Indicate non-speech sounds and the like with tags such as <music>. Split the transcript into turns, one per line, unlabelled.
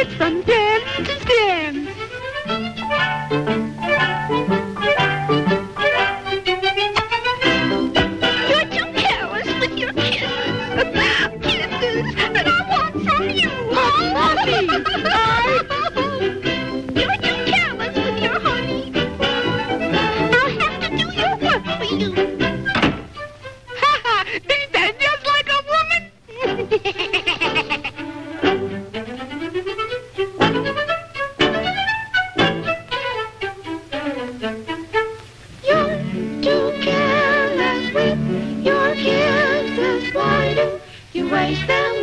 it from stem to stem. You're too careless with your kisses. Kisses I want from you.
Oh. <laughs> them the